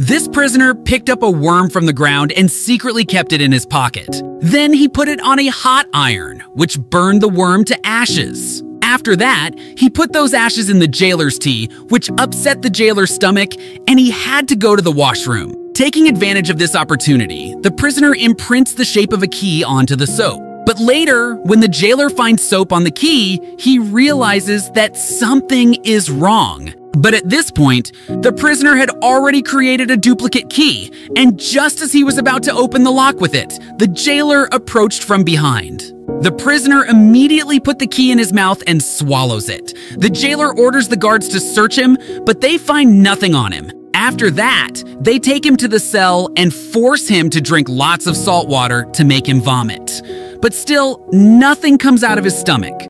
This prisoner picked up a worm from the ground and secretly kept it in his pocket. Then he put it on a hot iron, which burned the worm to ashes. After that, he put those ashes in the jailer's tea, which upset the jailer's stomach, and he had to go to the washroom. Taking advantage of this opportunity, the prisoner imprints the shape of a key onto the soap. But later, when the jailer finds soap on the key, he realizes that something is wrong. But at this point, the prisoner had already created a duplicate key, and just as he was about to open the lock with it, the jailer approached from behind. The prisoner immediately put the key in his mouth and swallows it. The jailer orders the guards to search him, but they find nothing on him. After that, they take him to the cell and force him to drink lots of salt water to make him vomit. But still, nothing comes out of his stomach.